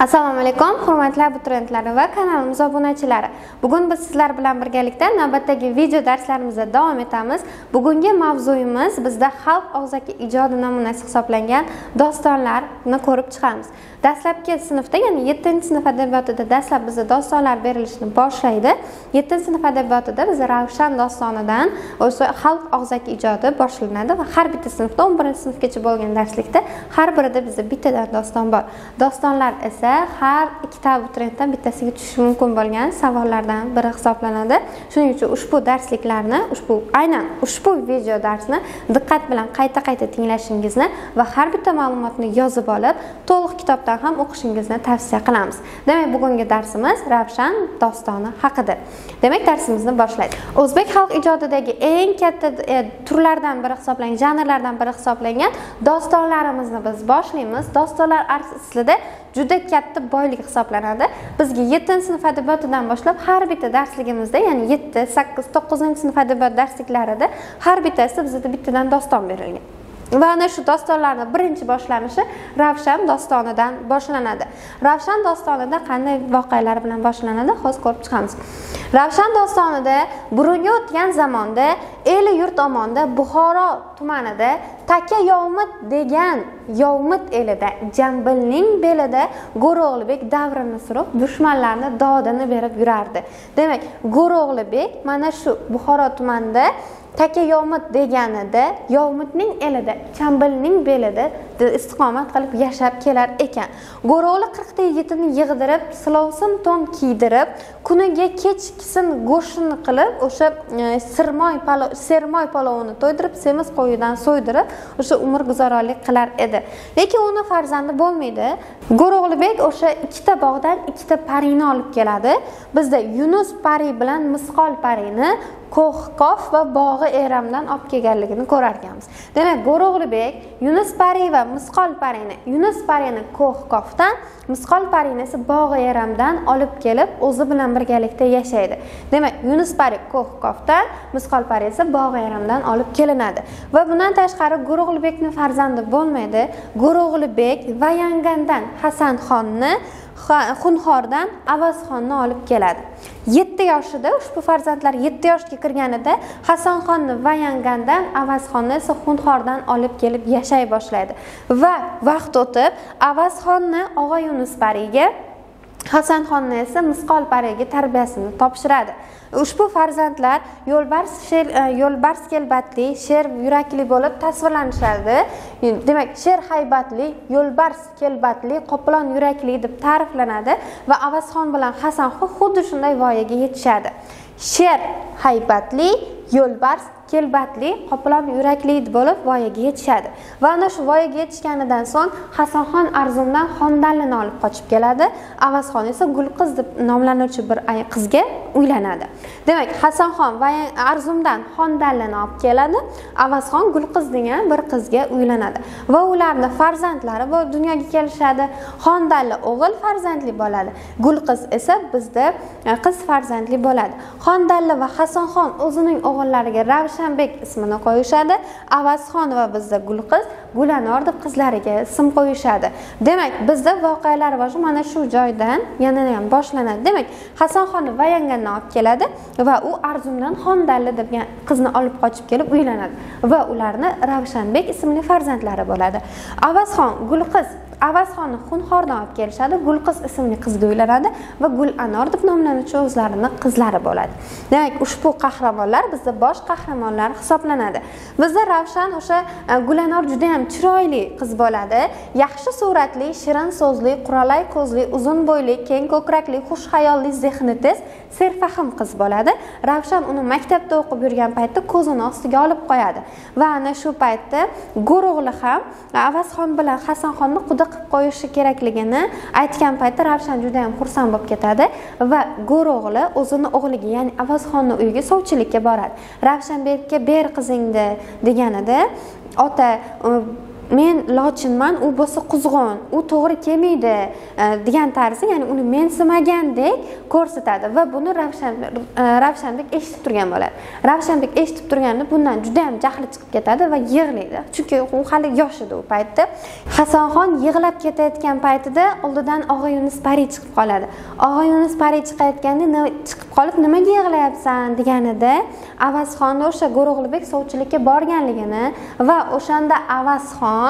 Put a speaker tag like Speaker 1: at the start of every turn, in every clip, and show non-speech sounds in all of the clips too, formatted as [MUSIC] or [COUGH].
Speaker 1: assalomu alaykum hurmatli abituriyentlar va kanalimiz obunachilari bugun biz sizlar bilan birgalikda navbatdagi video darslarimizda davom etamiz. Bugungi mavzuyimiz bizda xalq og'zaki ijodi namunasi hisoblangan dostonlarni ko'rib chiqamiz. Dastlabki sinfda ya'ni yettinchi sinf adabiyotida dastlab bizda dostonlar berilishni boshlaydi. Yettinchi sinf adabiyotida biz ravshan dostonidan o'sha xalq og'zaki ijodi boshlanadi va har bitta sinfda o'n birinchi sinfgacha bo'lgan darslikda har birida bizda bittadan doston bor. Dostonlar esa har ikkita abituriyentdan bittasiga tushishi mumkin bo'lgan savollardan biri hisoblanadi. Shuning uchun ushbu darsliklarni ushbu aynan ushbu video darsni diqqat bilan qayta qayta tinglashingizni va har bitta ma'lumotni yozib olib to'liq kitobdan ham o'qishingizni tavsiya qilamiz. Demak bugungi darsimiz ravshan dostoni haqida. Demak darsimizni boshlaydik o'zbek xalq ijodidagi eng katta e, turlardan biri hisoblangan janrlardan biri hisoblangan dostonlarimizni biz boshlaymiz. Dostonlar aslida juda katta boylik hisoblanadi. Bizga yettinchi sinf adabiyotidan boshlab har bitta darsligimizda ya'ni yetti sakkiz to'qqizinchi sinf adabiyot darsliklarida har bittasida bizda bittadan doston berilgan. Va ana shu dostonlarni birinchi boshlanishi ravshan dostonidan boshlanadi. Ravshan dostonida qanday voqealar bilan boshlanadi? Hozir ko'rib chiqamiz. Ravshan dostonida burunga o'tgan zamonda eli yurt omonda buxoro tumanida taka yovmit degan yovmit elida jambilning belida go'ro'g'libek davrini surib dushmanlarni dodini berib yurardi. Demak go'ro'g'libek mana shu buxoro tumanida taka yovmut deganida yovmutning elida chambilning belida istiqomat qilib yashab kelar ekan. Go'rovli qirqta yigitini yig'dirib silovsin to'n kiydirib kuniga kechkisin go'shtini qilib o'sha e, sirmoy palov sermoy palovini to'ydirib semiz qo'yidan so'ydirib o'sha umr guzaronlik qilar edi. Lekin uni farzandi bo'lmaydi. Go'ro'g'libek o'sha ikkita bog'dan ikkita parini olib keladi. Bizda yunus pari bilan misqol parini ko'hkof va bog'i eramdan olib kelganligini ko'rarkanmiz. Demak go'ro'g'libek yunus pari va misqol parini yunus parini ko'hkofdan misqol parini esa bog'i eramdan olib kelib o'zi bilan birgalikda yashaydi. Demak yunus pari ko'hkofdan misqol pari esa bog'i eramdan olib kelinadi. Va bundan tashqari go'ro'g'libekni farzandi bo'lmaydi. Go'ro'g'libek va yangandan hasanxonni xunxordan avazxonni olib keladi. Yetti yoshida ushbu farzandlar yetti yoshga kirganida hasanxonni vayangandan avazxonni esa xunxordan olib kelib yashay boshlaydi. Va vaqt o'tib avazxonni og'a yunus pariga hasanxonni esa misqol paraga tarbiyasini topshiradi. Ushbu farzandlar yo'lbars sher e, yo'lbars kelbatli sher yurakli bo'lib tasvirlanishadi. Demak sher haybatli yo'lbars kelbatli qoplon yurakli deb ta'riflanadi va avazxon bilan hasanxon xuddi shunday voyaga yetishadi. Sher haybatli yo'lbars kelbatli qoplon yurakli bo'lib voyaga yetishadi. Va ana shu voyaga yetishganidan so'ng hasanxon arzumdan xondallini olib qochib keladi. Avazxon esa gulqiz deb nomlanuvchi bir qizga uylanadi. Demak hasanxon arzumdan xondallini olib keladi. Avazxon gulqiz degan bir qizga uylanadi. Va ularni farzandlari dunyoga kelishadi. Xondalli o'g'il farzandli bo'ladi. Gulqiz esa bizda e, qiz farzandli bo'ladi. Xondalli va hasanxon o'zining o'g'illariga ravshan ravshanbek ismini qo'yishadi. Avazxon va bizda gulqiz gulanor deb qizlariga ism qo'yishadi. Demak bizda voqealar rivoji mana shu joydan yana ham boshlanadi. Demak hasanxon vayangandan olib keladi va u arzumdan xondalli degan qizni olib qochib kelib uylanadi va ularni ravshanbek ismli farzandlari bo'ladi. Avazxon gulqiz avazxonni xunxordan olib kelishadi. Gulqiz ismli qizga uylanadi va gul anor deb nomlanuvchi o'zlarini qizlari bo'ladi. Demak ushbu qahramonlar bizda bosh qahramonlar hisoblanadi. Bizda ravshan o'sha e, gulanor juda yam chiroyli qiz bo'ladi. Yaxshi suratli shirin so'zli quralay ko'zli uzun bo'yli keng ko'krakli xush xayolli zehni tez serfahm qiz bo'ladi. Ravshan uni maktabda o'qib yurgan paytda ko'zini ostiga olib qo'yadi. Va ana shu paytda go'ro'g'li ham e, avazxon bilan hasanxonni quda qilib qo'yishi kerakligini aytgan paytda ravshan juda yam xursand bo'lib ketadi va go'ro'g'li o'zini o'g'liga ya'ni avazxonni uyiga sovchilikka boradi. Ravshanbekka ber qizingni deganida ota men lochinman u bo'lsa quzg'un u to'g'ri kelmaydi e, degan tarzda ya'ni uni mensimagandek ko'rsatadi va buni ravshan e, ravshanbek eshitib turgan bo'ladi. Ravshanbek eshitib turganda bundan juda yam jahli chiqib ketadi va yig'laydi. Chunki u hali yosh edi u paytda. Hasanxon yig'lab ketayotgan paytida oldidan og'a yunus pari chiqib qoladi. Og'a yunus pari chiqayotganda chiqib qolib nimaga yig'layapsan? deganida avazxonni o'sha go'ro'g'libek sovchilikka borganligini va o'shanda avazxon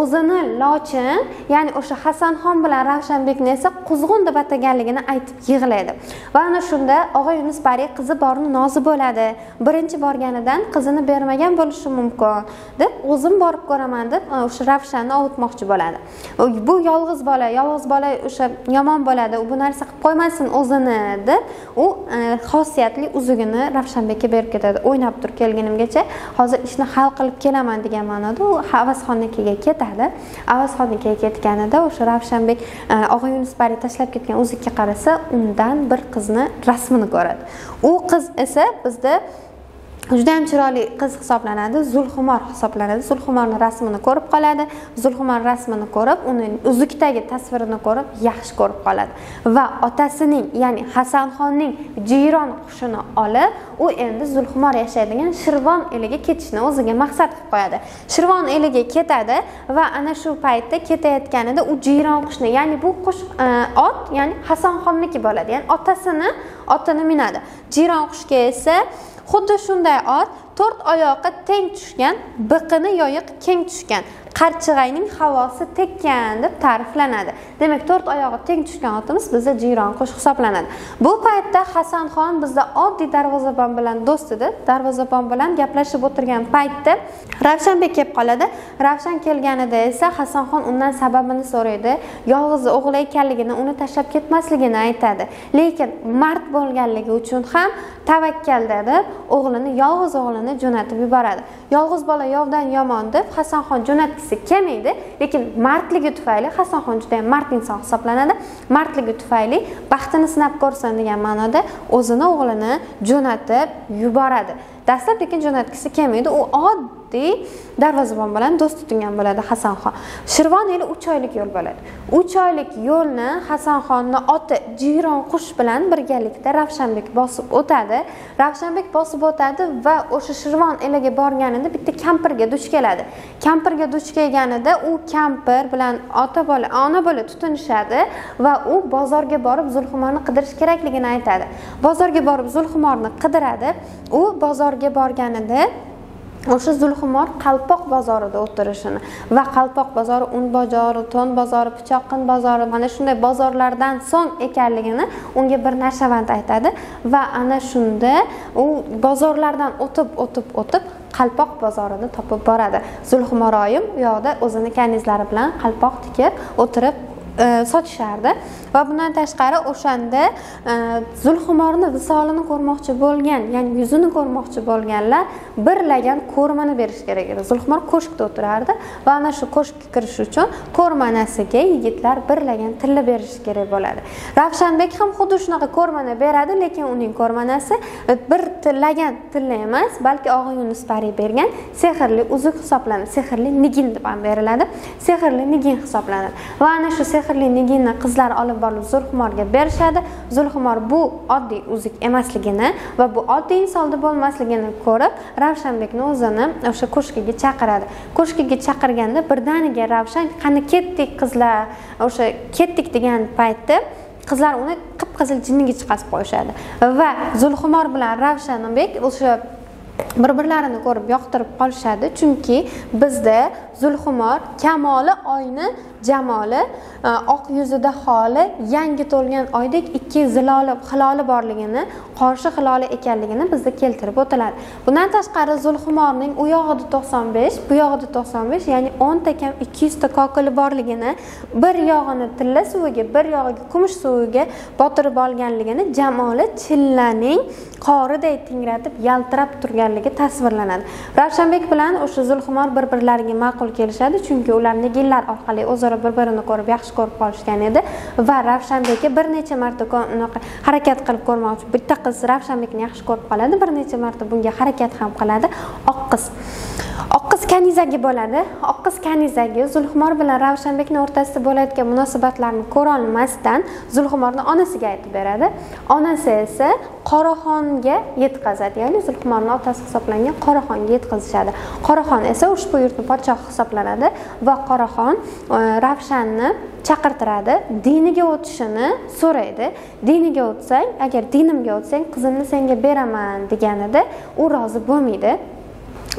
Speaker 1: o'zini lochin ya'ni o'sha hasanxon bilan ravshanbekni esa quzg'un deb ataganligini aytib yig'laydi. Va ana shunda og'a yunus bariy qizi borni nozi bo'ladi. Birinchi borganidan qizini bermagan bo'lishi mumkin deb o'zim borib ko'raman deb e, o'sha ravshanni ovutmoqchi bo'ladi. Bu yolg'iz bola yolg'iz bola o'sha yomon bo'ladi u bu narsa qilib qo'ymasin o'zini deb u e, xosiyatli uzugini ravshanbekka berib ketadi. O'ynab tur kelgunimgacha hozir ishni hal qilib kelaman degan ma'noda u havasxonnikiga ketadi. Avazxonnikiga ketganida o'sha ravshanbek e, og'a yunus bari tashlab ketgan o'ziga qarasa undan bir qizni rasmini ko'radi. U qiz esa bizda judayam chiroyli qiz hisoblanadi. Zulxumor hisoblanadi. Zulxumorni rasmini ko'rib qoladi. Zulxumor rasmini ko'rib uni uzukdagi tasvirini ko'rib yaxshi ko'rib qoladi. Va otasining ya'ni hasanxonning jiyron qushini olib u endi zulxumor yashaydigan shirvon eliga ketishni o'ziga maqsad qilib qo'yadi. Shirvon eliga ketadi va ana shu paytda ketayotganida u jiyron qushni ya'ni bu qush e, ot ya'ni hasanxonniki bo'ladi. Ya'ni otasini otini minadi. Jiyron qushga esa xuddi shunday ot to'rt oyoqqa teng tushgan biqini yoyiq keng tushgan. Qarchig'ayning havosi tekkan deb ta'riflanadi. Demak to'rt oyog'i teng tushgan otimiz bizda jiyron qo'sh hisoblanadi. Bu paytda hasanxon bizda oddiy darvozabon bilan do'st edi. Darvozabon bilan gaplashib o'tirgan paytda ravshanbek kelib qoladi. Ravshan kelganida esa hasanxon undan sababini so'raydi. Yolg'iz o'g'li ekanligini uni tashlab ketmasligini aytadi. Lekin mard bo'lganligi uchun ham tavakkal deb o'g'lini yolg'iz o'g'lini jo'natib yuboradi. Yolg'iz bola yovdan yomon deb hasanxon jo'natgisi kelmaydi lekin mardligi tufayli hasanxon juda yam mard inson hisoblanadi. Mardligi tufayli baxtini sinab ko'rsin degan ma'noda o'zini o'g'lini jo'natib yuboradi. Dastlab lekin jo'natgisi kelmaydi u oddiy darvozabon bilan do'st tutingan bo'ladi hasanxon. Shirvon eli uch oylik yo'l bo'ladi. Uch oylik yo'lni hasanxonni oti jiyron qush bilan birgalikda ravshanbek bosib o'tadi. Ravshanbek bosib o'tadi va o'sha shirvon eliga borganida bitta kampirga duch keladi. Kampirga duch kelganida u kampir bilan ota bola ona bola tutinishadi va u bozorga borib zulhumorni qidirish kerakligini aytadi. Bozorga borib zulhumorni qidiradi. U bozorga borganida o'sha zulhumor qalpoq bozorida o'tirishini va qalpoq bozori un bozori to'n bozori pichoqqin bozori mana shunday bozorlardan so'ng ekanligini unga bir nashavand aytadi va ana shunda u bozorlardan o'tib o'tib o'tib qalpoq bozorini topib boradi. Zulhumaroyim u yoqda o'zini kanizlari bilan qalpoq tikib o'tirib E, sotishardi va bundan tashqari o'shanda e, zulxumorni zulhumorni visolini ko'rmoqchi bo'lgan ya'ni yuzini ko'rmoqchi bo'lganlar bir lagan ko'rmani berish kerak edi. Zulhumor ko'shkda o'tirardi va ana shu ko'shkka kirish uchun ko'rmanasiga yigitlar bir lagan tilla berishi kerak bo'ladi. Ravshanbek ham xuddi shunaqa ko'rmana beradi lekin uning ko'rmanasi bir tillagan tilla emas balki og'a yunus pari bergan sehrli uzuk hisoblanadi. Sehrli nigin deb ham beriladi. Sehrli nigin hisoblanadi. Va ana shu sehrli nigina qizlar olib borib zulhumorga berishadi. Zulhumor bu oddiy uzuk emasligini va bu oddiy insonda bo'lmasligini ko'rib ravshanbekni o'zini o'sha ko'shkiga chaqiradi. Ko'shkiga chaqirganda birdaniga ravshan qani ketdik qizlar o'sha ketdik degan paytda qizlar uni qip qizil jinniga chiqazib qo'yishadi. Va zulhumor bilan ravshanbek o'sha bir birlarini ko'rib yoqtirib qolishadi. Chunki bizda zulhumor kamoli oyni jamoli e, oq yuzida holi yangi to'lgan oydek ikki ziloli hiloli borligini qorshi hiloli ekanligini bizda keltirib o'tiladi. Bundan tashqari zulhumorning u yog'ida to'qson besh bu yog'ida to'qson besh ya'ni o'nta kam ikki yuzta kokili borligini bir yog'ini tilla suviga bir yog'iga kumush suviga botirib olganligini jamoli chillaning qoriday tingratib yaltirab turganligi tasvirlanadi. Ravshanbek bilan o'sha zulhumor bir birlariga ma'qul kelishadi chunki ular nigillar orqali o'zaro bir birini ko'rib yaxshi ko'rib qolishgan edi. Va ravshanbekka bir necha marta unaqa harakat qilib ko'rmoqchi bitta qiz ravshanbekni yaxshi ko'rib qoladi bir necha marta bunga harakat ham qiladi. Oq qiz. Oqqiz kanizagi bo'ladi. Oqqiz kanizagi zulhumor bilan ravshanbekni o'rtasida bo'layotgan munosabatlarni ko'rolmasdan zulhumorni onasiga aytib beradi. Onasi esa qoraxonga yetkazadi ya'ni zulhumorni otasi hisoblangan qoraxonga yetkazishadi. Qoraxon esa ushbu yurtni podshohi hisoblanadi va qoraxon e, ravshanni chaqirtiradi diniga o'tishini so'raydi. Diniga o'tsang agar dinimga o'tsang qizimni senga beraman deganida u rozi bo'lmaydi.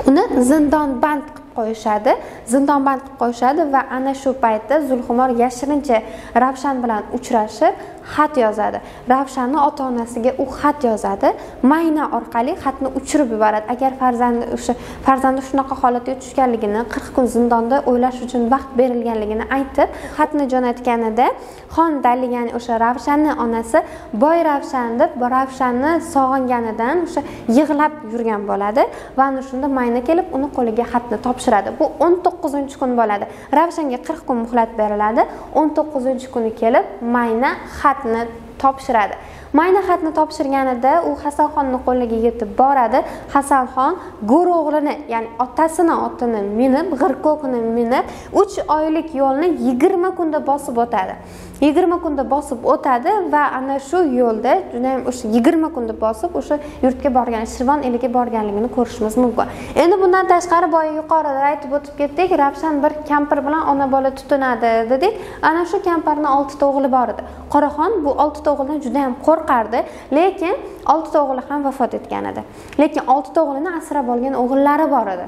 Speaker 1: Uni zindonband qilib qo'yishadi zindonband qilib qo'yishadi va ana shu paytda zulhumor yashirincha ravshan bilan uchrashib xat yozadi. Ravshanni ota onasiga u xat yozadi. Mayna orqali xatni uchirib yuboradi. Agar farzandi o'sha farzandi shunaqa holatga tushganligini qirq kun zindonda o'ylash uchun vaqt berilganligini aytib xatni jo'natganida xondali ya'ni o'sha ravshanni onasi boy ravshan deb ravshanni sog'inganidan o'sha yig'lab yurgan bo'ladi va ana shunda mayna kelib uni qo'liga xatni topshiradi. Bu o'n to'qqizinchi kun bo'ladi. Ravshanga qirq kun muhlat beriladi. O'n to'qqizinchi kuni kelib mayna xat xatni topshiradi. Mayna xatni topshirganida u hasanxonni qo'liga yetib boradi. Hasanxon go'r o'g'lini ya'ni otasini otini minib g'irko'kni minib uch oylik yo'lni yigirma kunda bosib o'tadi. Yigirma kunda bosib o'tadi va ana shu yo'lda judayam o'sha yigirma kunda bosib o'sha yurtga borgan shirvon eliga borganligini ko'rishimiz mumkin. Endi bundan tashqari boya yuqorida aytib o'tib ketdik ravshan bir kampir bilan ona bola tutinadi dedik. Ana shu kampirni oltita o'g'li bor edi. Qoraxon bu oltita o'g'ildan judayam boqardi lekin oltita o'g'li ham vafot etgan edi. Lekin oltita o'g'lini asrab olgan o'g'illari bor edi.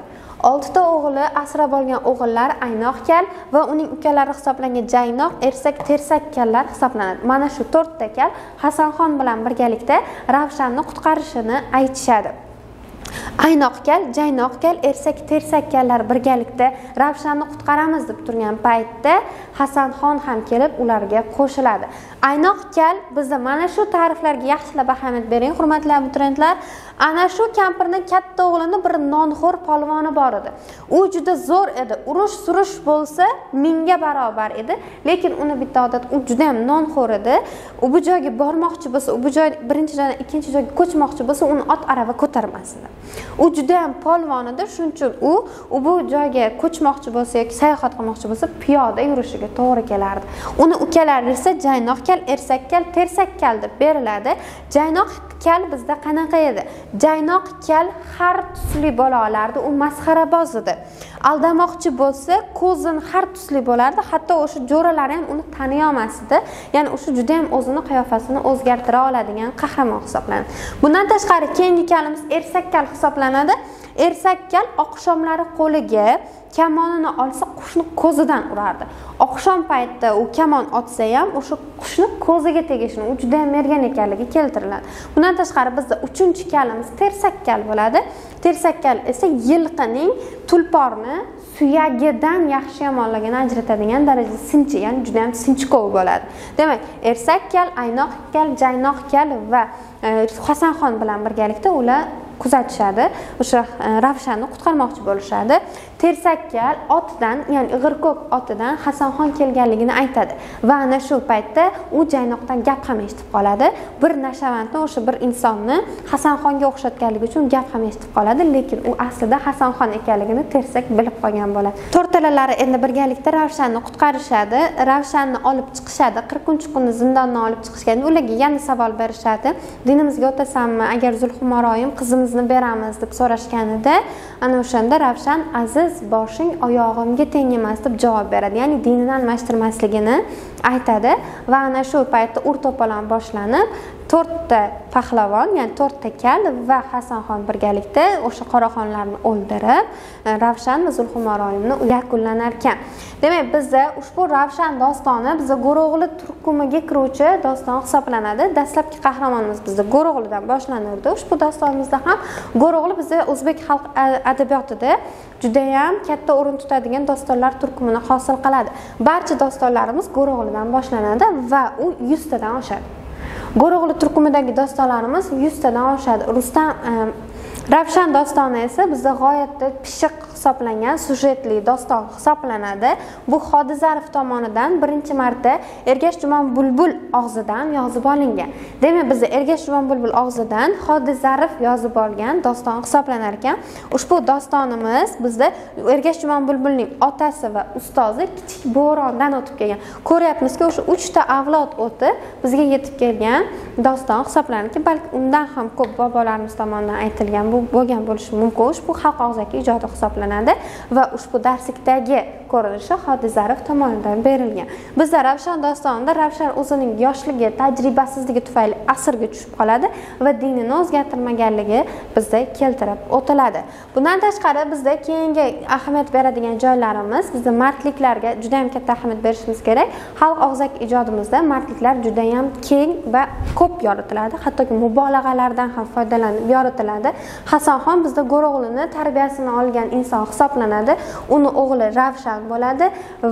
Speaker 1: Oltita o'g'li asrab olgan o'g'illar aynoq kal va uning ukalari hisoblangan jaynoq ersak tersak kallar hisoblanadi. Mana shu to'rtta kal hasanxon bilan birgalikda ravshanni qutqarishini aytishadi. Aynoq kal jaynoq kal ersak tersak kallar birgalikda ravshanni qutqaramiz deb turgan paytda hasanxon ham kelib ularga qo'shiladi. Aynoq kal bizda mana shu ta'riflarga yaxshilab ahamiyat bering hurmatli abituriyentlar. Ana shu kampirni katta o'g'lini bir nonxo'r polvoni bor edi. U juda zo'r edi. Urush surish bo'lsa mingga barobar edi. Lekin uni bitta odat u juda yam nonxo'r edi. U bu joyga bormoqchi bo'lsa u bu joy birinchi joydan ikkinchi joyga ko'chmoqchi bo'lsa uni ot arava ko'tarmas edi u juda yam polvon edi. Shuning uchun u u bu joyga ko'chmoqchi bo'lsa yoki sayohat qilmoqchi bo'lsa piyoda yurishiga to'g'ri kelardi. Uni ukalari esa jaynoq kal ersak kal tersak kal deb beriladi. Jaynoq kal bizda qanaqa edi? Jaynoq kal har tusli bo'la olardi u masxaraboz edi aldamoqchi bo'lsa ko'zin har tusli bo'lardi. Hatto o'sha jo'ralari ham uni taniy olmasdi. Ya'ni o'sha judayam o'zini qiyofasini o'zgartira oladigan qahramon hisoblanadi. Bundan tashqari keyingi kalimiz ersak kal hisoblanadi. Ersak kal oqshomlari qo'liga kamonini olsa qushni ko'zidan urardi. Oqshom paytida u kamon otsa ham o'sha qushni ko'ziga tegishini u juda yam mergan ekanligi keltiriladi. Bundan tashqari bizda uchinchi kalimiz tersakkal bo'ladi. Tersakkal esa yilqining tulporni suyagidan yaxshi yomonligini ajratadigan darajada sinchi ya'ni juda yam sinchkov bo'ladi. Demak ersak kal aynoq kal jaynoq kal va e, hasanxon bilan birgalikda ular kuzatishadi. O'sha e, ravshanni qutqarmoqchi bo'lishadi. Tersakkal otidan ya'ni ig'irko'k otidan hasanxon kelganligini aytadi. Va ana shu paytda u jaynoqdan gap ham eshitib qoladi. Bir nashavandni o'sha bir insonni hasanxonga o'xshatganligi uchun gap ham eshitib qoladi. Lekin u aslida hasanxon ekanligini tersak bilib qolgan bo'ladi. To'rtalalari endi birgalikda ravshanni qutqarishadi. Ravshanni olib chiqishadi. Qirqinchi kuni zindondan olib chiqishganda ularga yana savol berishadi. Dinimizga o'tasanmi? Agar zulhumaroyim qizimizni beramiz deb so'rashganida ana o'shanda ravshan aziz boshing oyog'imga teng emas deb javob beradi. Ya'ni dinini almashtirmasligini aytadi va ana shu paytda ur to'polon boshlanib to'rtta pahlavon ya'ni to'rtta kal va hasanxon birgalikda o'sha qoraxonlarni o'ldirib e, ravshan va zulhumaroyimni yakunlanar ekan demak bizda ushbu ravshan dostoni bizda go'ro'g'li turkumiga kiruvchi doston hisoblanadi. Dastlabki qahramonimiz bizda go'ro'g'lidan boshlanardi ushbu dostonimizda ham go'ro'g'li bizda o'zbek xalq adabiyotida judayam katta o'rin tutadigan dostonlar turkumini hosil qiladi. Barcha dostonlarimiz go'ro'g'lidan boshlanadi va u yuztadan oshadi. Go'ro'g'li turkumidagi dostonlarimiz yuztadan oshadi. Rustam ravshan dostoni esa bizda g'oyatda pishiq hisoblangan sujetli doston hisoblanadi. Bu hodizarif tomonidan birinchi marta ergash jumon bulbul og'zidan yozib olingan. Demak biza ergash jumon bulbul og'zidan hodizarif yozib olgan doston hisoblanar ekan. Ushbu dostonimiz bizda ergash jumon bulbulning otasi va ustozi kichik bo'rondan o'tib kelgan. Ko'ryapmizki o'sha uchta avlod o'tib bizga yetib kelgan doston hisoblanadiki balki undan ham ko'p bobolarimiz tomonidan aytilgan bo'lgan bo'lishi mumkin. Ushbu xalq og'zaki ijodi hisoblanadi. Va ushbu darslikdagi ko'rinishi hodizarov tomonidan berilgan. Bizda ravshan dostonida ravshan o'zining yoshligi tajribasizligi tufayli asrga tushib qoladi va dinini o'zgartirmaganligi bizda keltirib o'tiladi. Bundan tashqari bizda keyingi ahamiyat beradigan joylarimiz bizda mardliklarga juda yam katta ahamiyat berishimiz kerak. Xalq og'zaki ijodimizda mardliklar judayam keng va ko'p yoritiladi. Hattoki mubolag'alardan ham foydalanib yoritiladi. Hasanxon bizda go'ro'g'lini tarbiyasini olgan inson hisoblanadi. Uni o'g'li ravshan bo'ladi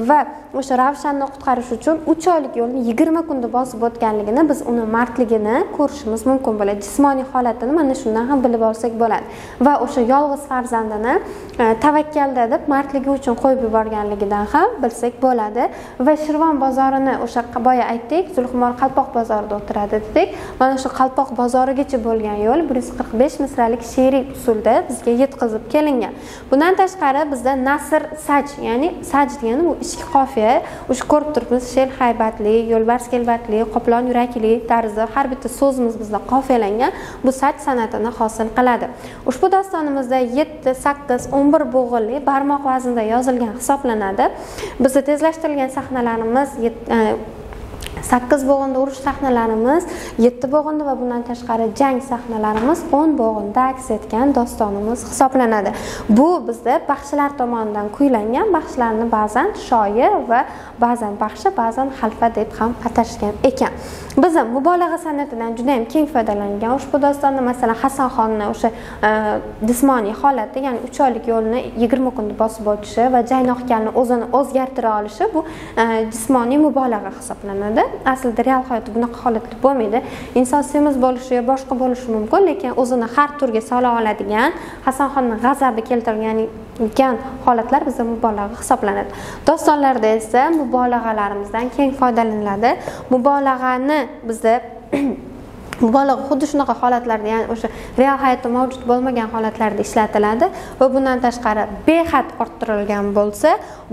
Speaker 1: va o'sha ravshanni qutqarish uchun uch oylik yo'lni yigirma kunda bosib o'tganligini biz uni mardligini ko'rishimiz mumkin bo'ladi. Jismoniy holatini mana shundan ham bilib olsak bo'ladi. Va o'sha yolg'iz farzandini e, tavakkalda deb mardligi uchun qo'yib yuborganligidan ham bilsak bo'ladi. Va shirvon bozorini o'sha boya aytdik zulhumor qalpoq bozorida o'tiradi dedik. Mana shu qalpoq bozorigacha bo'lgan yo'l bir yuz qirq besh misralik she'riy usulda bizga yetkazib kelingan. Bundan tashqari bizda nasr saj ya'ni saj degani bu ichki qofiya o'sha ko'rib turibmiz sher haybatli yo'lbars kelbatli qoplon yurakli tarzi har bitta so'zimiz bizda qofiyalangan bu saj san'atini hosil qiladi. Ushbu dostonimizda yetti sakkiz o'n bir bo'g'inli barmoq vaznida yozilgan hisoblanadi. Bizda tezlashtirilgan sahnalarimiz e, sakkiz bo'g'inda urush sahnalarimiz yetti bo'g'inda va bundan tashqari jang sahnalarimiz o'n bo'g'inda aks etgan dostonimiz hisoblanadi. Bu bizda baxshilar tomonidan kuylangan baxshilarni ba'zan shoir va ba'zan baxshi ba'zan xalfa deb ham atashgan ekan. Biza mubolag'a san'atidan juda yam keng foydalangan ushbu dostonda masalan hasanxonni o'sha e, jismoniy holati ya'ni uch oylik yo'lni yigirma kunda bosib o'tishi va jaynoqkalni o'zini o'zgartira olishi bu e, jismoniy mubolag'a hisoblanadi. Aslida real hayotda bunaqa holatlar bo'lmaydi. Inson semiz bo'lishi yo boshqa bo'lishi mumkin lekin o'zini har turga sola oladigan hasanxonni g'azabi keltirgan holatlar bizda mubolag'a hisoblanadi. Dostonlarda esa mubolag'alarimizdan keng foydalaniladi. Mubolag'ani bizda [CLEARS THROAT] mubolag'a xuddi shunaqa holatlarda ya'ni o'sha real hayotda mavjud bo'lmagan holatlarda ishlatiladi va bundan tashqari behad orttirilgan bo'lsa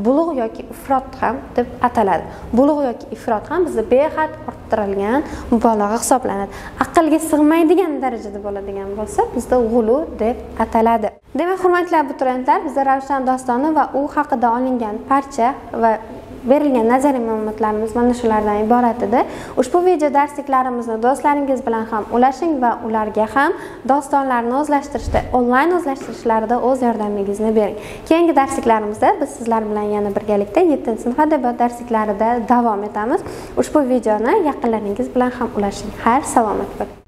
Speaker 1: bulug' yoki ifrot ham deb ataladi. Bulug' yoki ifrot ham bizda behad orttirilgan mubolag'a hisoblanadi. Aqlga sig'maydigan darajada bo'ladigan bo'lsa bizda g'ulu deb ataladi. Demak hurmatli abituriyentlar bizda ravshan dostoni va u haqida olingan parcha va berilgan nazariy ma'lumotlarimiz mana shulardan iborat edi. Ushbu video darsliklarimizni do'stlaringiz bilan ham ulashing va ularga ham dostonlarni o'zlashtirishda onlayn o'zlashtirishlarida o'z yordamingizni bering. Keyingi darsliklarimizda biz sizlar bilan yana birgalikda yettinchi sinf adabiyot darsliklarida davom etamiz. Ushbu videoni yaqinlaringiz bilan ham ulashing. Xayr salomat bo'ling.